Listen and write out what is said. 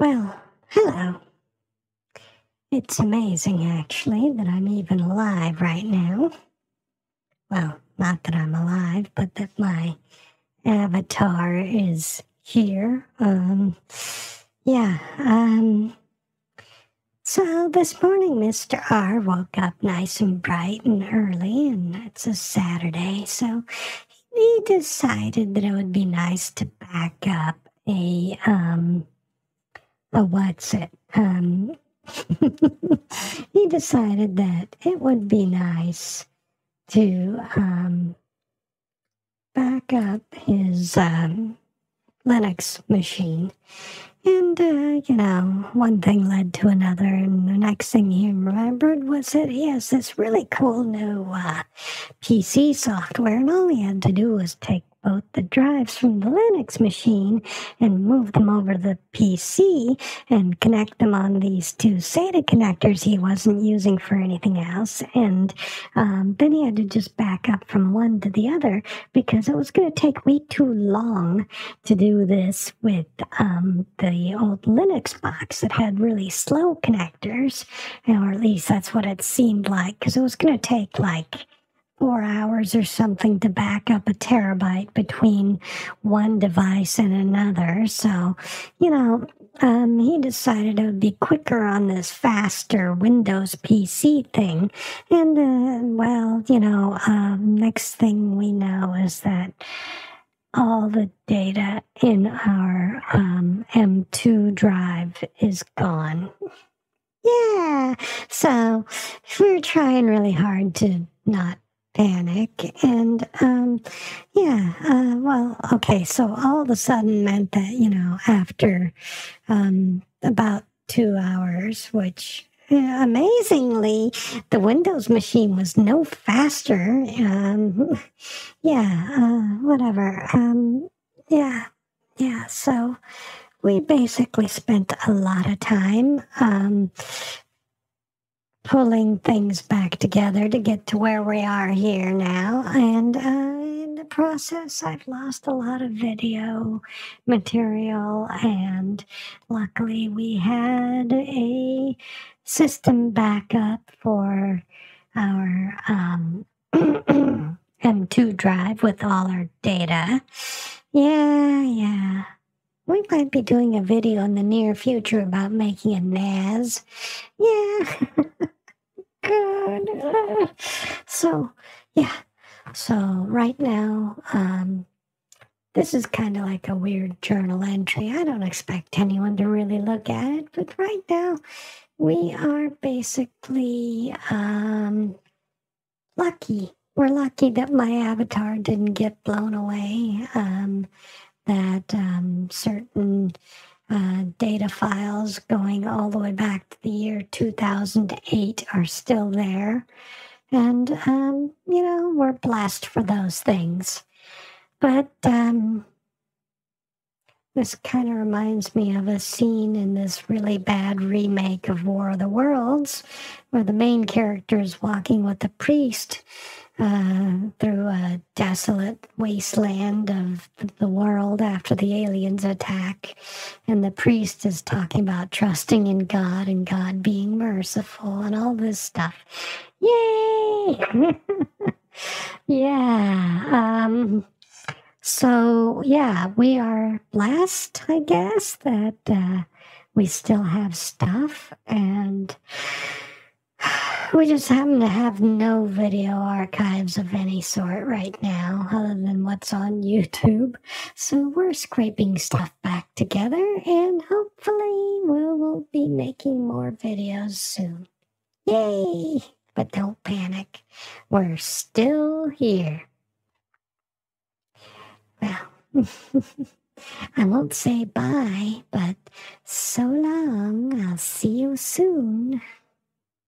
Well, hello. It's amazing, actually, that I'm even alive right now. Well, not that I'm alive, but that my avatar is here. Um, yeah, um, so this morning, Mr. R woke up nice and bright and early, and it's a Saturday, so he decided that it would be nice to back up a, um, a what's it? Um, he decided that it would be nice to um, back up his um, Linux machine. And, uh, you know, one thing led to another, and the next thing he remembered was that he has this really cool new uh, PC software, and all he had to do was take both the drives from the Linux machine and move them over the PC and connect them on these two SATA connectors he wasn't using for anything else. And um, then he had to just back up from one to the other because it was going to take way too long to do this with um, the old Linux box that had really slow connectors, or at least that's what it seemed like, because it was going to take like four hours or something to back up a terabyte between one device and another. So, you know, um, he decided it would be quicker on this faster Windows PC thing. And, uh, well, you know, um, next thing we know is that all the data in our um, M2 drive is gone. Yeah, so we're trying really hard to not panic. And um, yeah, uh, well, okay, so all of a sudden meant that, you know, after um, about two hours, which amazingly, the Windows machine was no faster. Um, yeah, uh, whatever. Um, yeah, yeah, so we basically spent a lot of time um, pulling things back together to get to where we are here now. And uh, in the process, I've lost a lot of video material. And luckily, we had a system backup for our um, M2 drive with all our data. Yeah, yeah. We might be doing a video in the near future about making a NAS. Yeah. Good. So, yeah. So, right now, um, this is kind of like a weird journal entry. I don't expect anyone to really look at it, but right now, we are basically um, lucky. We're lucky that my avatar didn't get blown away. Um, that um, certain uh, data files going all the way back to the year 2008 are still there. And, um, you know, we're blessed for those things. But um, this kind of reminds me of a scene in this really bad remake of War of the Worlds where the main character is walking with a priest uh, through a desolate wasteland of the world after the aliens attack. And the priest is talking about trusting in God and God being merciful and all this stuff. Yay! yeah. Um, so, yeah, we are blessed, I guess, that uh, we still have stuff and we just happen to have no video archives of any sort right now, other than what's on YouTube. So we're scraping stuff back together, and hopefully we will be making more videos soon. Yay! But don't panic, we're still here. I won't say bye, but so long. I'll see you soon.